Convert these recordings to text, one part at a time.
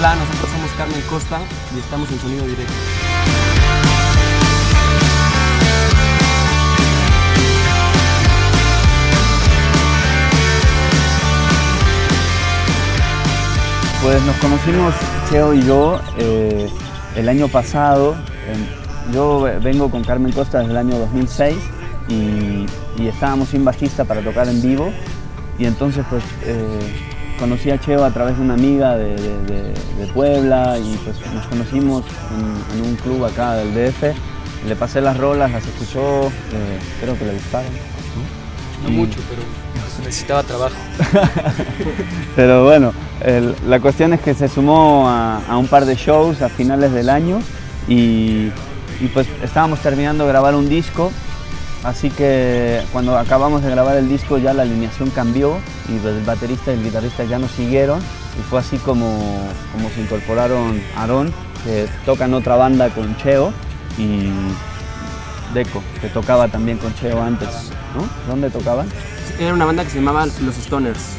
Hola, nosotros somos Carmen Costa y estamos en Sonido Directo. Pues nos conocimos Cheo y yo eh, el año pasado. Yo vengo con Carmen Costa desde el año 2006 y, y estábamos sin bajista para tocar en vivo. Y entonces pues eh, conocí a Cheo a través de una amiga de, de- de- de Puebla y pues nos conocimos en, en un club acá del DF. Le pasé las rolas, las escuchó, eh, creo que le gustaron. No Y- mucho, pero necesitaba trabajo. Pero bueno, el- la cuestión es que se sumó a, a un par de shows a finales del año y, y pues estábamos terminando de grabar un disco, así que cuando acabamos de grabar el disco ya la alineación cambió y pues el baterista y el guitarrista ya no siguieron y fue así como, como se incorporaron Aarón, que toca en otra banda con Cheo y Deco, que tocaba también con Cheo antes, ¿no? ¿Dónde tocaban? Era una banda que se llamaba Los Stoners.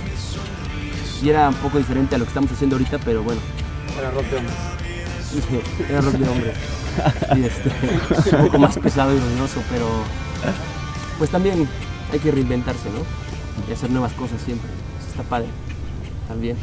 Y era un poco diferente a lo que estamos haciendo ahorita, pero bueno. Era rock de hombres. Era rock de hombres. Y este, un poco más pesado y ruidoso, pero pues también hay que reinventarse, ¿no? Y hacer nuevas cosas siempre. Eso está padre. También.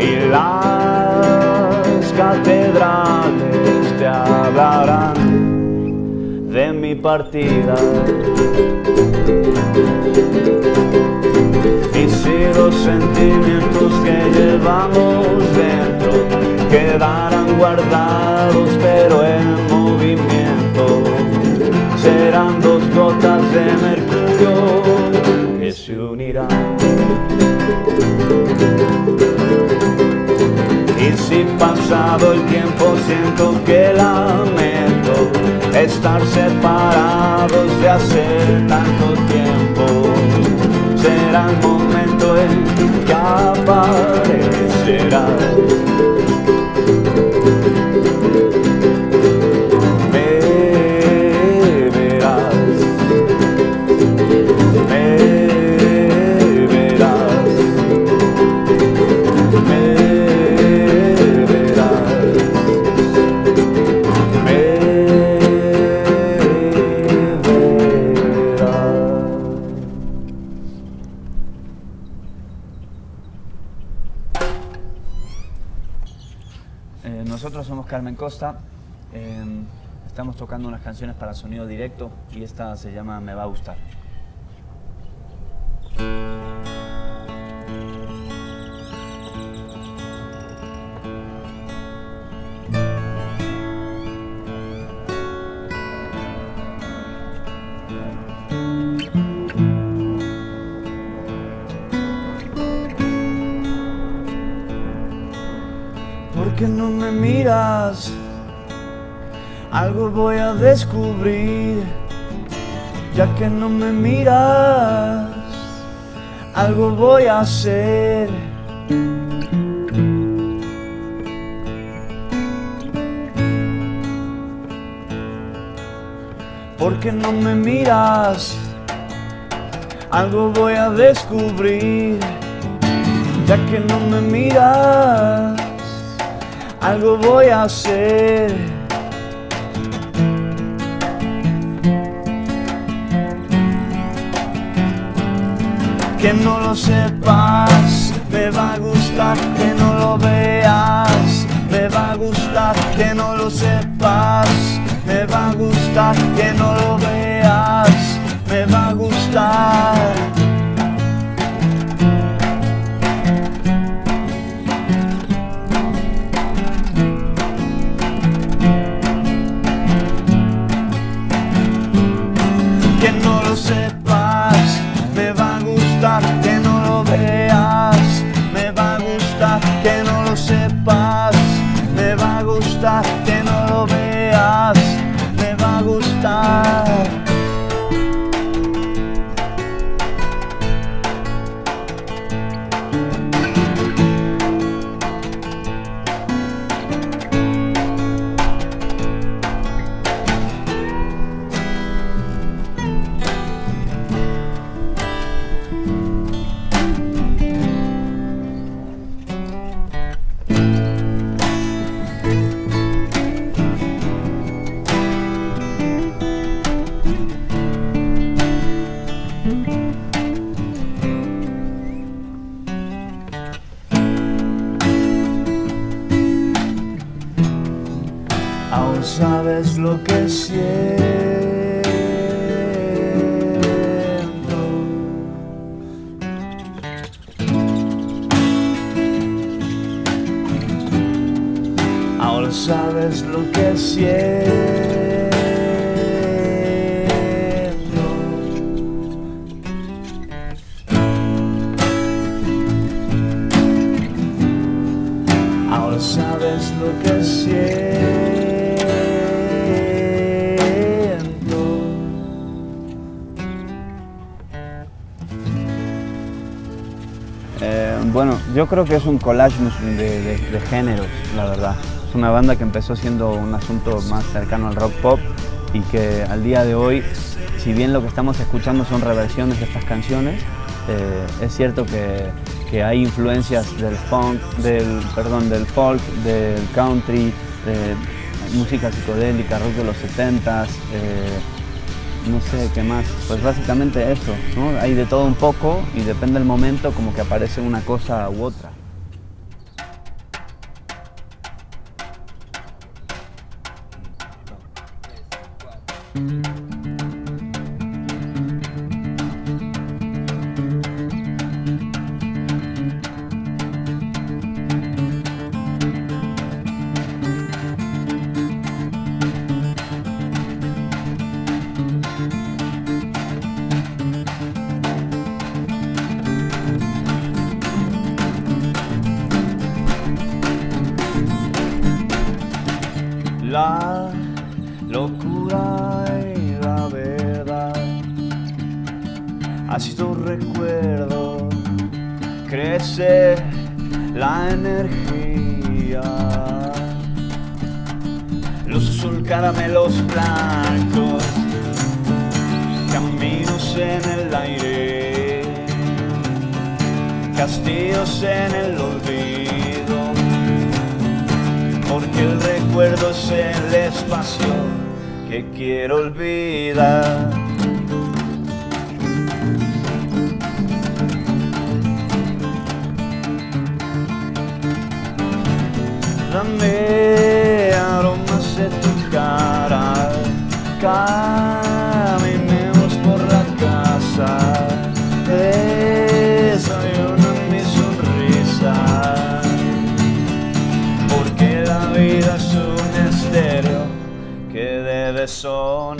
Y las catedrales te hablarán de mi partida. Y si los sentimientos que llevamos dentro quedarán guardados pero en movimiento, serán dos gotas de mercurio que se unirán. Y si pasado el tiempo siento que lamento estar separados de hace tanto tiempo, será el momento en que aparecerá. Costa, eh, estamos tocando unas canciones para sonido directo y esta se llama Me va a gustar. ¿Por qué no me miras? Algo voy a descubrir, ya que no me miras. algo voy a hacer. porque no me miras? Algo voy a descubrir, ya que no me miras, algo voy a hacer. Que no lo sepas, me va a gustar que no lo veas, me va a gustar que no lo sepas me va a gustar que no lo veas, me va a gustar. Sabes lo que siento. Ahora sabes lo que siento. Bueno, yo creo que es un collage de, géneros, la verdad. Es una banda que empezó siendo un asunto más cercano al rock pop y que al día de hoy, si bien lo que estamos escuchando son reversiones de estas canciones, eh, es cierto que, hay influencias del funk, del, perdón, del folk, del country, de música psicodélica, rock de los 70s, no sé qué más, pues básicamente eso, ¿no? Hay de todo un poco y depende del momento como que aparece una cosa u otra. Locura y la verdad. Así tu recuerdo. Crece la energía. Los azul caramelos blancos, caminos en el aire, castillos en el olvido. Porque el recuerdo es el espacio que quiero olvidar. Dame aromas de tu cara, caminemos sonar.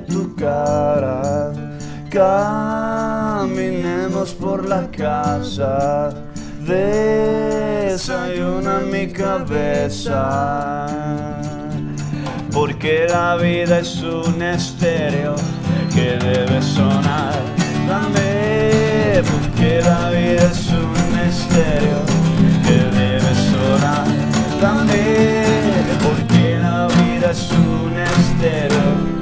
Tu cara, caminemos por la casa, desayuna mi cabeza, porque la vida es un estéreo que debe sonar. Dame, porque la vida es un estéreo que debe sonar. Dame, porque la vida es un estéreo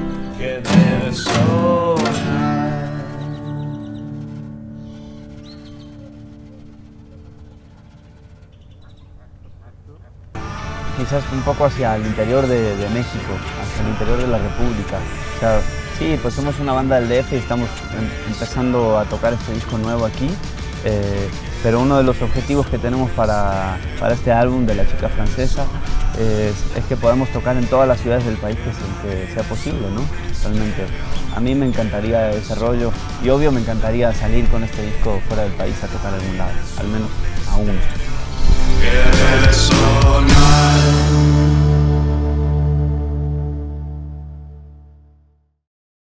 Quizás un poco hacia el interior de, de México, hacia el interior de la República. O sea, sí, pues somos una banda del DF y estamos em- empezando a tocar este disco nuevo aquí. eh, pero uno de los objetivos que tenemos para, para este álbum de la chica francesa es, que podamos tocar en todas las ciudades del país que, se- que sea posible, ¿no? Realmente. A mí me encantaría ese rollo y obvio me encantaría salir con este disco fuera del país a tocar algún lado, al menos a uno. quede.